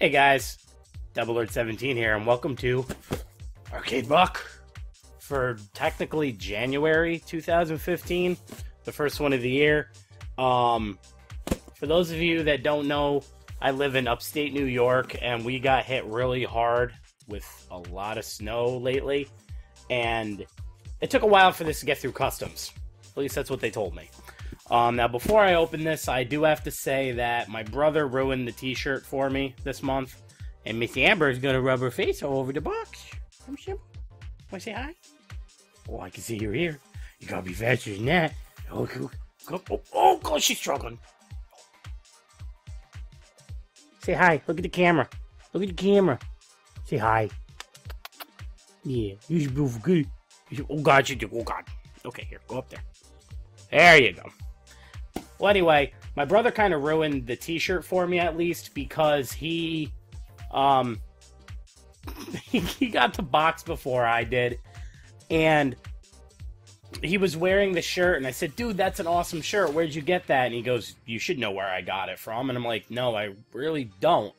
Hey guys, Diablo Lord 17 here, and welcome to Arcade Block for technically January 2015, the first one of the year. Um, for those of you that don't know, I live in upstate New York, and we got hit really hard with a lot of snow lately, and it took a while for this to get through customs. At least that's what they told me. Um, now, before I open this, I do have to say that my brother ruined the T-shirt for me this month, and Miss Amber is gonna rub her face all over the box. Come here. Want to say hi? Oh, I can see you're here. You gotta be faster than that. Oh, go, oh, oh, God, she's struggling. Say hi. Look at the camera. Look at the camera. Say hi. Yeah, you should be good. Oh God, you do. Oh God. Okay, here, go up there. There you go. Well, anyway, my brother kind of ruined the T-shirt for me at least because he, um, he, got the box before I did, and he was wearing the shirt, and I said, "Dude, that's an awesome shirt. Where'd you get that?" And he goes, "You should know where I got it from." And I'm like, "No, I really don't."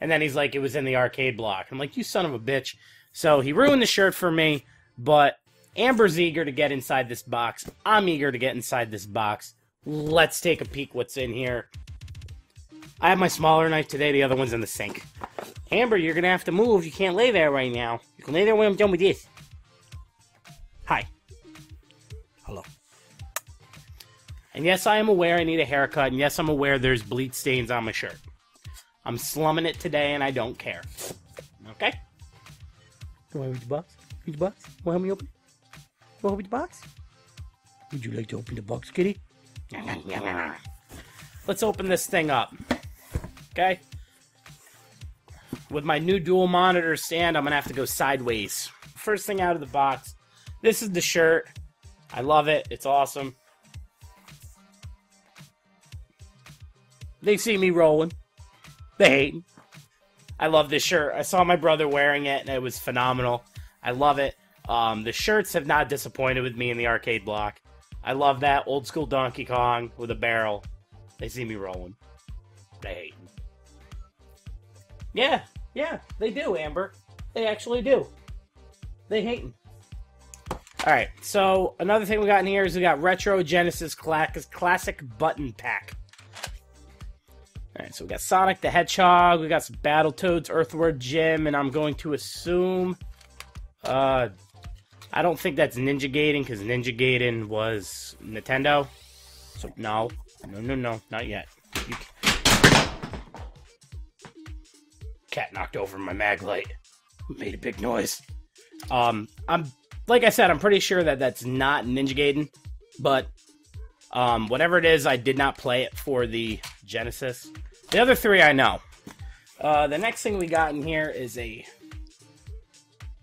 And then he's like, "It was in the arcade block." I'm like, "You son of a bitch!" So he ruined the shirt for me, but Amber's eager to get inside this box. I'm eager to get inside this box. Let's take a peek what's in here. I have my smaller knife today, the other one's in the sink. Amber, you're gonna have to move. You can't lay there right now. You can lay there when I'm done with this. Hi. Hello. And yes, I am aware I need a haircut, and yes, I'm aware there's bleach stains on my shirt. I'm slumming it today, and I don't care. Okay? You want to the box? Read the box? Want to help me open? You want to open the box? Would you like to open the box, kitty? Let's open this thing up. Okay? With my new dual monitor stand, I'm gonna have to go sideways. First thing out of the box. This is the shirt. I love it. It's awesome. They see me rolling. They hate. Me. I love this shirt. I saw my brother wearing it, and it was phenomenal. I love it. Um, the shirts have not disappointed with me in the arcade block. I love that old school Donkey Kong with a barrel. They see me rolling. They hate. Yeah, yeah, they do, Amber. They actually do. They hate. All right, so another thing we got in here is we got Retro Genesis Classic Button Pack. All right, so we got Sonic the Hedgehog, we got some Battletoads, Earthworm Jim, and I'm going to assume uh, I don't think that's Ninja Gaiden because Ninja Gaiden was Nintendo. So no, no, no, no, not yet. You... Cat knocked over my mag light. Made a big noise. Um, I'm like I said, I'm pretty sure that that's not Ninja Gaiden, but um, whatever it is, I did not play it for the Genesis. The other three I know. Uh, the next thing we got in here is a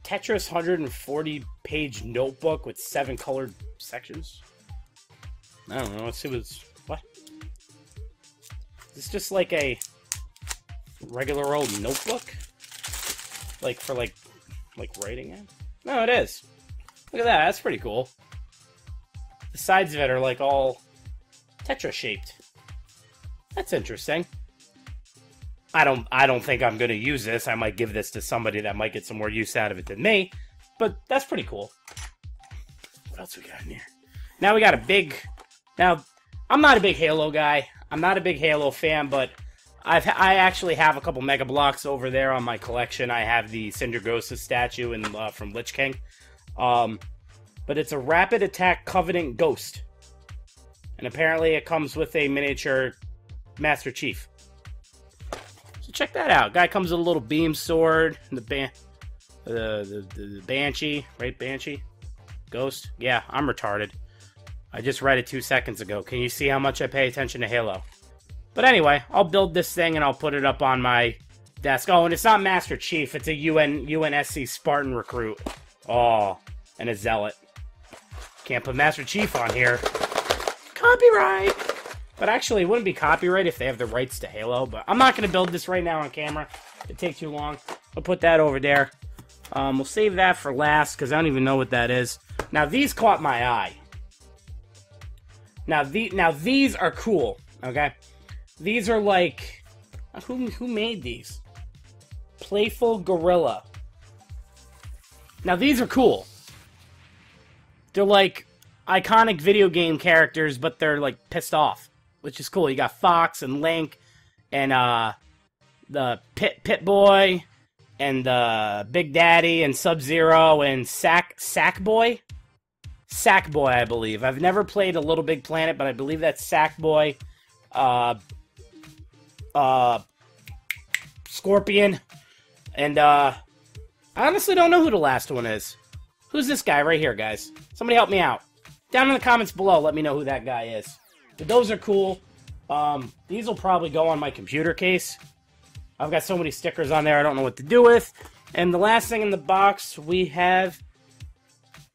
Tetris 140 page notebook with seven colored sections. I don't know. Let's see what's what. Is this just like a regular old notebook? Like for like like writing in? No, it is. Look at that. That's pretty cool. The sides of it are like all tetra shaped. That's interesting. I don't I don't think I'm going to use this. I might give this to somebody that might get some more use out of it than me, but that's pretty cool. What else we got in here? Now we got a big Now, I'm not a big Halo guy. I'm not a big Halo fan, but I've I actually have a couple Mega Bloks over there on my collection. I have the Sindragosa statue in, uh, from Lich King. Um, but it's a rapid attack Covenant Ghost. And apparently it comes with a miniature Master Chief check that out. Guy comes with a little beam sword, the ban, the, the, the banshee, right? Banshee, ghost. Yeah, I'm retarded. I just read it two seconds ago. Can you see how much I pay attention to Halo? But anyway, I'll build this thing and I'll put it up on my desk. Oh, and it's not Master Chief. It's a UN UNSC Spartan recruit. Oh, and a zealot. Can't put Master Chief on here. Copyright. But actually, it wouldn't be copyright if they have the rights to Halo. But I'm not going to build this right now on camera. It'd take too long. I'll put that over there. Um, we'll save that for last because I don't even know what that is. Now, these caught my eye. Now, the, now these are cool, okay? These are like... Who, who made these? Playful Gorilla. Now these are cool. They're like iconic video game characters, but they're like pissed off, which is cool. You got Fox and Link and uh the Pip Pip-Boy and uh Big Daddy and Sub Zero and Sack Sackboy. Sackboy, I believe. I've never played a Little Big Planet, but I believe that's Sack Boy. Uh uh Scorpion. And uh I honestly don't know who the last one is. Who's this guy right here, guys? Somebody help me out. Down in the comments below, let me know who that guy is. But those are cool. Um, these will probably go on my computer case. I've got so many stickers on there, I don't know what to do with. And the last thing in the box, we have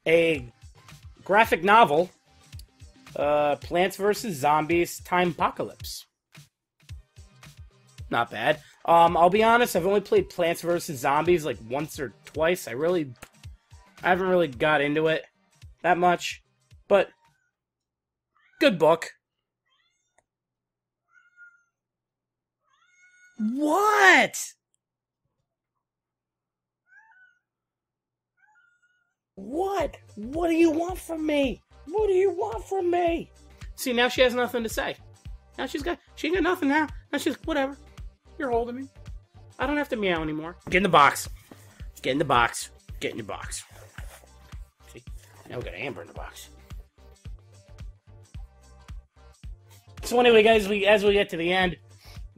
a graphic novel, uh, Plants vs. Zombies Time Apocalypse. Not bad. Um, I'll be honest, I've only played Plants vs. Zombies like once or twice. I really, I haven't really got into it that much, but good book. What? What? What do you want from me? What do you want from me? See, now she has nothing to say. Now she's got, she got nothing now. Now she's, whatever. You're holding me. I don't have to meow anymore. Get in the box. Get in the box. Get in the box. See? Now we got Amber in the box. So anyway, guys, we as we get to the end,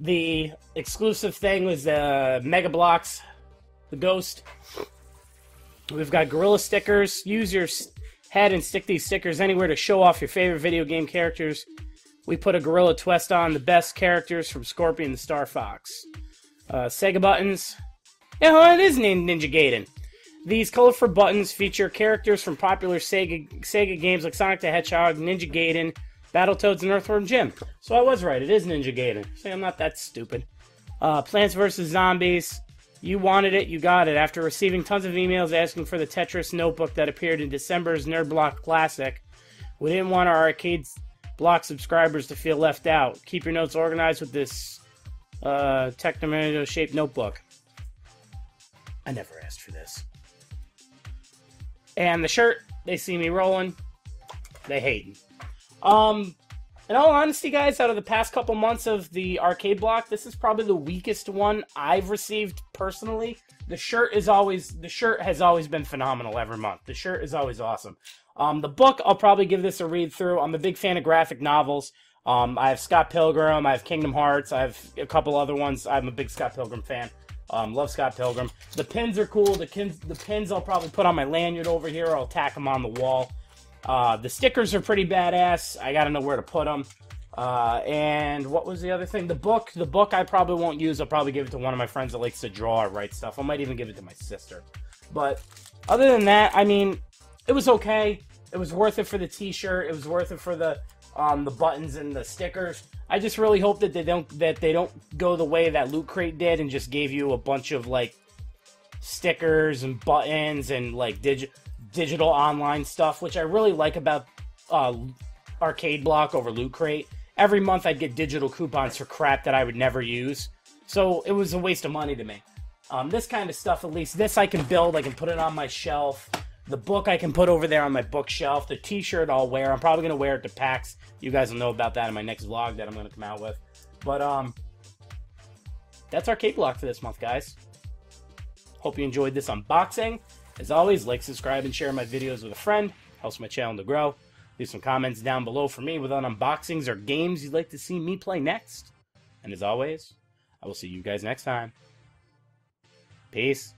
the exclusive thing was the Mega Bloks, the Ghost. We've got Gorilla stickers. Use your head and stick these stickers anywhere to show off your favorite video game characters. We put a Gorilla twist on the best characters from Scorpion the Star Fox. Uh, Sega buttons. Yeah, well, it is Ninja Gaiden. These colorful buttons feature characters from popular Sega, Sega games like Sonic the Hedgehog, Ninja Gaiden, Battletoads, and Earthworm Jim. So I was right, it is Ninja Gaiden. See, I'm not that stupid. Uh, Plants vs. Zombies. You wanted it, you got it. After receiving tons of emails asking for the Tetris notebook that appeared in December's Nerd Block Classic, we didn't want our arcade block subscribers to feel left out. Keep your notes organized with this uh, tetromino shaped notebook. I never asked for this. And the shirt, they see me rolling, they hating. Um, in all honesty, guys, out of the past couple months of the arcade block, this is probably the weakest one I've received personally. The shirt is always the shirt has always been phenomenal every month. The shirt is always awesome. Um, the book, I'll probably give this a read through. I'm a big fan of graphic novels. Um, I have Scott Pilgrim, I have Kingdom Hearts, I have a couple other ones. I'm a big Scott Pilgrim fan. Um, love Scott Pilgrim. The pins are cool. The pins, the pins I'll probably put on my lanyard over here. I'll tack them on the wall. Uh, the stickers are pretty badass. I gotta know where to put them. Uh, and what was the other thing? The book. The book I probably won't use. I'll probably give it to one of my friends that likes to draw or write stuff. I might even give it to my sister. But other than that, I mean, it was okay. It was worth it for the T-shirt. It was worth it for the um, the buttons and the stickers. I just really hope that they don't that they don't go the way that Loot Crate did and just gave you a bunch of like stickers and buttons and like digi- digital online stuff, which I really like about uh, Arcade Block over Loot Crate. Every month I'd get digital coupons for crap that I would never use, so it was a waste of money to me. Um, this kind of stuff, at least this I can build. I can put it on my shelf. The book I can put over there on my bookshelf. The T-shirt I'll wear. I'm probably gonna wear it to PAX. You guys will know about that in my next vlog that I'm gonna come out with. But um, that's Arcade Block for this month, guys. Hope you enjoyed this unboxing. As always, like, subscribe, and share my videos with a friend. Helps my channel to grow. Leave some comments down below for me with unboxings or games you'd like to see me play next. And as always, I will see you guys next time. Peace.